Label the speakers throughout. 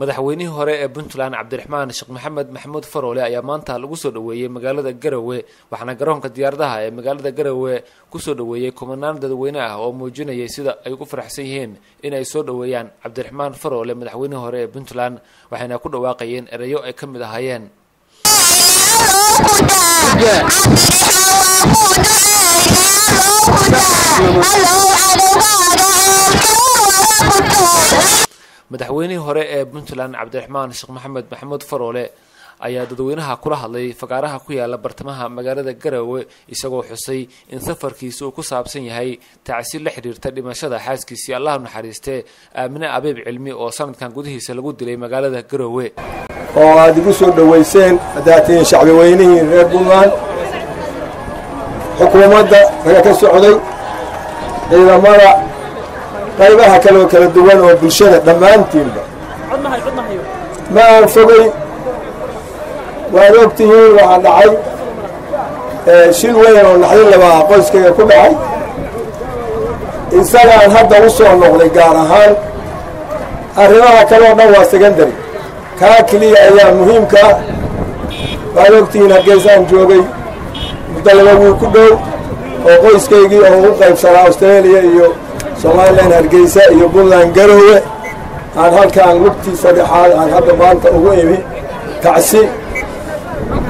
Speaker 1: madaxweynihii hore ee puntland cabdiraxmaan sheekh maxamed maxamuud faroole ayaa maanta lagu soo dhoweeyey magaalada garowe waxaana garoonka diyaaradaha ee magaalada garowe ku soo dhoweeyey kumanaan dadweyne ah oo muujinayay sida ay ugu faraxsan yihiin in ay soo dhoweeyaan cabdiraxmaan faroole madaxweynihii hore ee puntland waxayna ku dhawaaqayeen ereyo ay ka mid ahaayeen madaxweynihii hore ee puntland cabdiraxmaan sheekh maxamed maxamuud faroole ayaa dadweynaha kula hadlay fagaaraha ku yaalla bartamaha magaalada garowe isagoo xusay in safarkiisa uu ku saabsan yahay tacsi la xidhiirta dhimashada xaaskiisii allahu naxariistee aamine abiib cilmi oo sanadkan gudihiisa lagu dilay magaalada garowe
Speaker 2: oo aad igu soo dhowayseen haddaad tihiin shacbi weynihiin reer puntland. Xukuumadda naga ka socday ciidamada qaybaha kaleoo kala duwan oo bulshada dhammaantiinba. Ma aan fogay. Waad og tihiin waxaa dhacay shil weyn oo naxdin labaa qoyskayga ku dhacay. Isagaan hadda u soo noqday gaar ahaan arrimaha kale oo dhan waa secondary. Kaa keliya ayaa muhiimkaa waad og tihiin hargeysaan joogay muddo laba wiil ku dhow oo qoyskaygii oo ugu qaybsanaa australia iyo somalilan hargeysa iyo puntland garowe aan halkaan lugtii saddexaad aan hadda maanta ugu imi tacsi.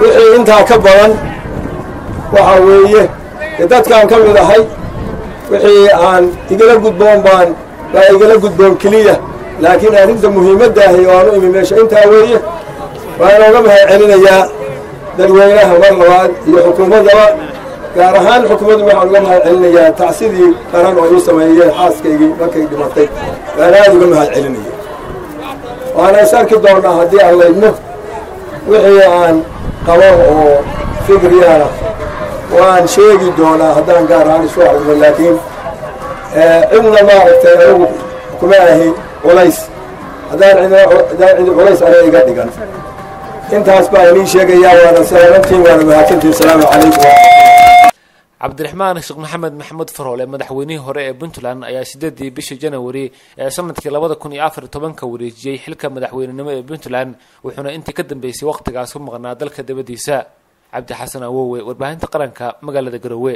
Speaker 2: Wixii intaa ka badan waxaa weeye dee dadkaan ka mid ahay wixii aan igala gudboon baan waa igala gudboon keliya. Laakiin arrinta muhiimaddaahi oo aan u imi meesha intaa weeye waa inooga mahad celinayaa dadweynaha mar labaad iyo xukuumaddaba gaar ahaan xukuumaddu waxaan uga mahad celinayaa tacsidii qaran oo ii sameeyeen xaaskaygii markay dhimatay. Waan aad uga mahad celinaya waana is arki doonnaa haddii aan laydno wixii aan qabo oo fikriyana waan sheegi doonaa haddaan gaar ahaan isu aragno laakiin cidna maaragtay anugu kuma ahi culays. Haddaan cidi culays ana iga dhigan. Intaas baa inii sheegayaa waana salaamantiin waana mahadsantiin asalaamu calaykum
Speaker 1: cabdiraxmaan sheekh maxamed maxamuud faroole madaxweynihii hore ee puntland ayaa sideedii bishii janawari ee sannadkii labada kun iyo afar tobanka wareejiyey xilka madaxweynenimo ee puntland wuxuuna intii ka dambeysay wakhtigaas ku maqnaa dalka dabadiisa. Cabdi xasan awowe warbaahinta qaranka magaalada garowe